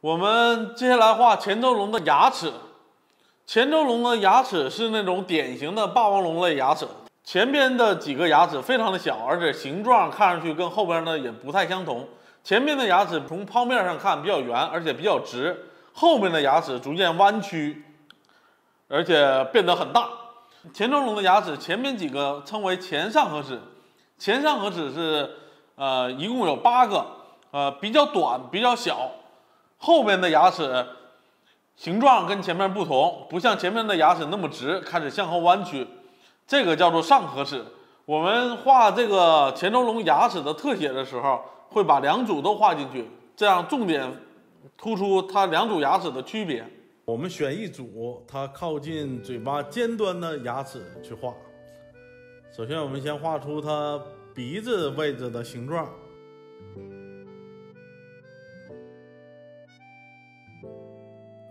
我们接下来画前州龙的牙齿。前州龙的牙齿是那种典型的霸王龙类牙齿，前边的几个牙齿非常的小，而且形状看上去跟后边的也不太相同。前面的牙齿从剖面上看比较圆，而且比较直；后面的牙齿逐渐弯曲，而且变得很大。前州龙的牙齿前面几个称为前上颌齿，前上颌齿是呃一共有八个，呃比较短，比较小。后边的牙齿形状跟前面不同，不像前面的牙齿那么直，开始向后弯曲，这个叫做上颌齿。我们画这个前州龙牙齿的特写的时候，会把两组都画进去，这样重点突出它两组牙齿的区别。我们选一组它靠近嘴巴尖端的牙齿去画。首先，我们先画出它鼻子位置的形状。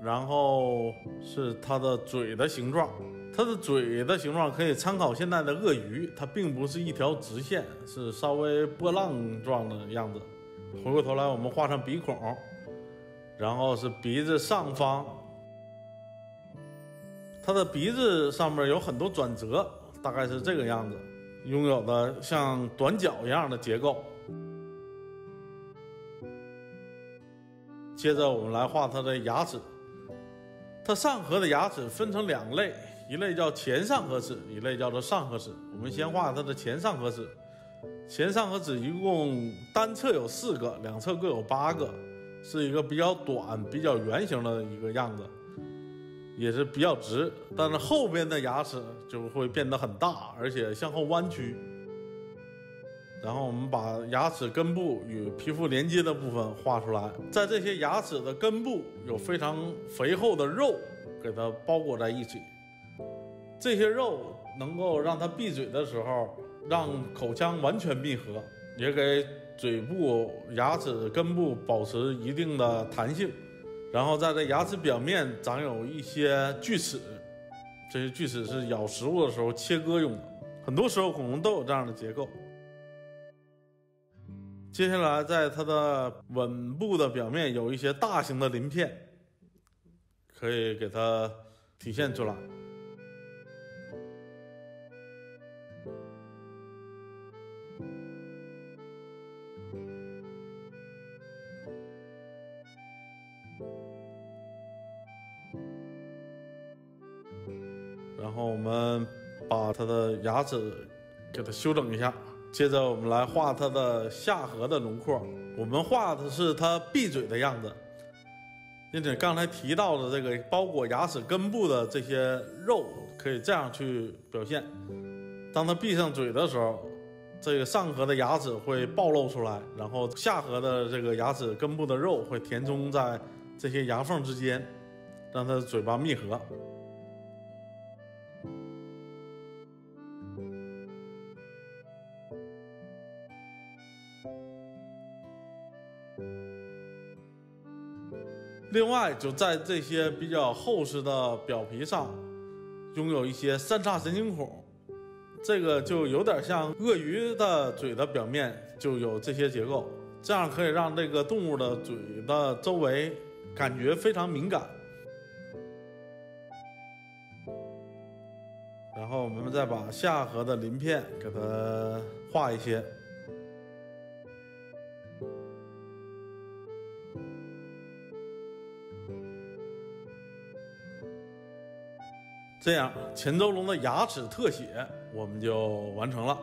然后是它的嘴的形状，它的嘴的形状可以参考现在的鳄鱼，它并不是一条直线，是稍微波浪状的样子。回过头来，我们画上鼻孔，然后是鼻子上方，它的鼻子上面有很多转折，大概是这个样子，拥有的像短角一样的结构。接着我们来画它的牙齿。它上颌的牙齿分成两类，一类叫前上颌齿，一类叫做上颌齿。我们先画它的前上颌齿。前上颌齿一共单侧有四个，两侧各有八个，是一个比较短、比较圆形的一个样子，也是比较直。但是后边的牙齿就会变得很大，而且向后弯曲。然后我们把牙齿根部与皮肤连接的部分画出来，在这些牙齿的根部有非常肥厚的肉给它包裹在一起，这些肉能够让它闭嘴的时候让口腔完全闭合，也给嘴部牙齿根部保持一定的弹性。然后在这牙齿表面长有一些锯齿，这些锯齿是咬食物的时候切割用的，很多时候恐龙都有这样的结构。接下来，在它的吻部的表面有一些大型的鳞片，可以给它体现出来。然后我们把它的牙齿给它修整一下。接着我们来画它的下颌的轮廓，我们画的是它闭嘴的样子，因此刚才提到的这个包裹牙齿根部的这些肉，可以这样去表现。当它闭上嘴的时候，这个上颌的牙齿会暴露出来，然后下颌的这个牙齿根部的肉会填充在这些牙缝之间，让它的嘴巴密合。另外，就在这些比较厚实的表皮上，拥有一些三叉神经孔，这个就有点像鳄鱼的嘴的表面就有这些结构，这样可以让这个动物的嘴的周围感觉非常敏感。然后我们再把下颌的鳞片给它画一些。这样，前州龙的牙齿特写我们就完成了。